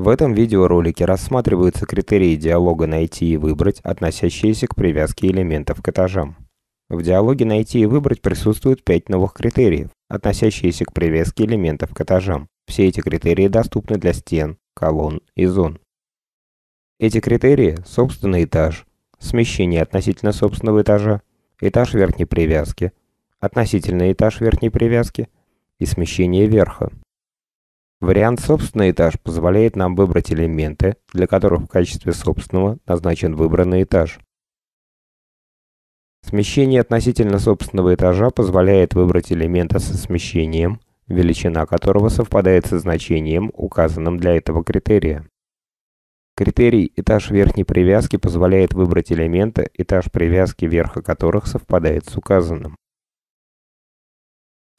В этом видеоролике рассматриваются критерии диалога «Найти и выбрать», относящиеся к привязке элементов к этажам. В диалоге «Найти и выбрать» присутствуют пять новых критериев, относящиеся к привязке элементов к этажам. Все эти критерии доступны для стен, колонн и зон. Эти критерии – собственный этаж, смещение относительно собственного этажа, этаж верхней привязки, относительный этаж верхней привязки и смещение верха. Вариант «Собственный этаж» позволяет нам выбрать элементы, для которых в качестве собственного назначен выбранный этаж. Смещение относительно собственного этажа позволяет выбрать элемента со смещением, величина которого совпадает со значением, указанным для этого критерия. Критерий «этаж верхней привязки» позволяет выбрать элементы, этаж привязки верха которых совпадает с указанным.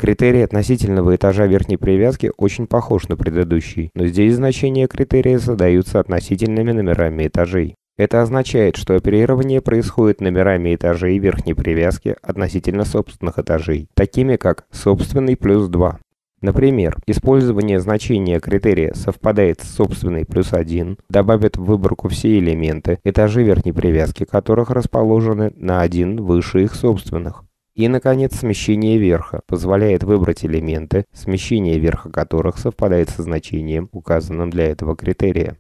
Критерий относительного этажа верхней привязки очень похож на предыдущий, но здесь значения критерия задаются относительными номерами этажей. Это означает, что оперирование происходит номерами этажей верхней привязки относительно собственных этажей, такими как собственный плюс 2. Например, использование значения критерия совпадает с собственной плюс 1 добавит в выборку все элементы, этажи верхней привязки которых расположены на один выше их собственных. И, наконец, смещение верха позволяет выбрать элементы, смещение верха которых совпадает со значением, указанным для этого критерия.